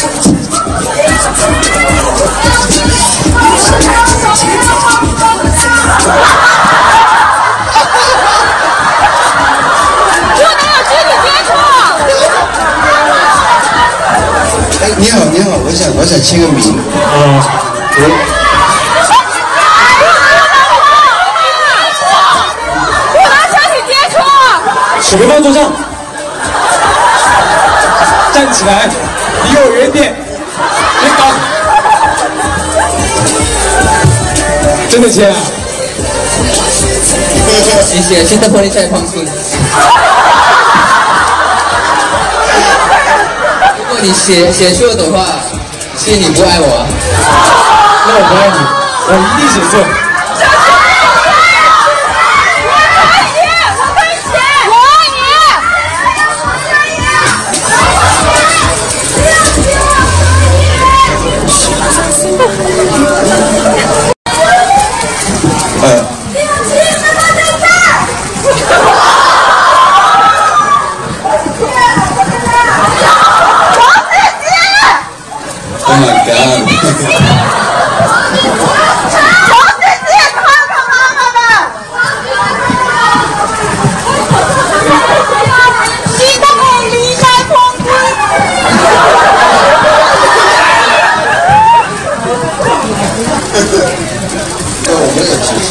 哎，你好，你好，我想我想签个名。啊，我。手别放桌上，站起来，离我远点，别搞。真的签啊？谢谢，新加坡你再放松。如果你写写错的话，是你不爱我。那我不爱你，我一定写错。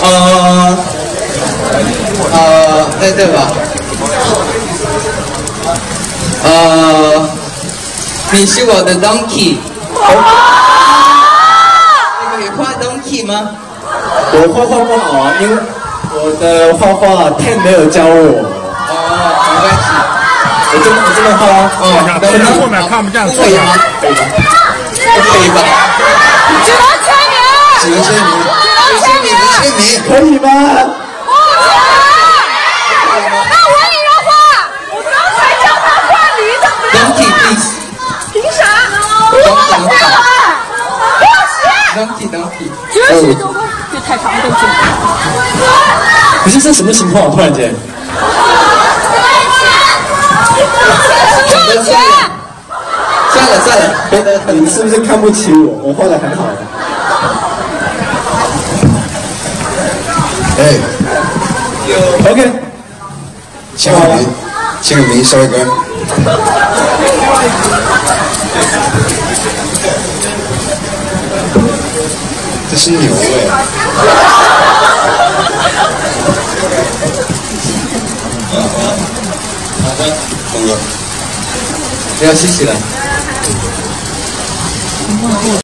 呃，呃，哎，对吧？呃，你是我的 donkey。你可以画 donkey 吗？我画画不好啊，因为我的画画 Ten 没有教我。哦，没关系。我真的我真的画啊。哦，等能后面看不见，可以吗？可以吧？可以吧？只能签名。只能签名。签名，签名，可以吗？不行。那我也要画。我刚才叫他画驴子。Donkey please。凭啥？Donkey。不行。Donkey Donkey。绝许中这太长了，对不起。不是这什么情况？突然间。正确。算了算了，你是不是看不起我？我画的很好的。哎，OK，签个名，签个名，帅哥。这是牛哎！好的，峰哥，不要吸起来。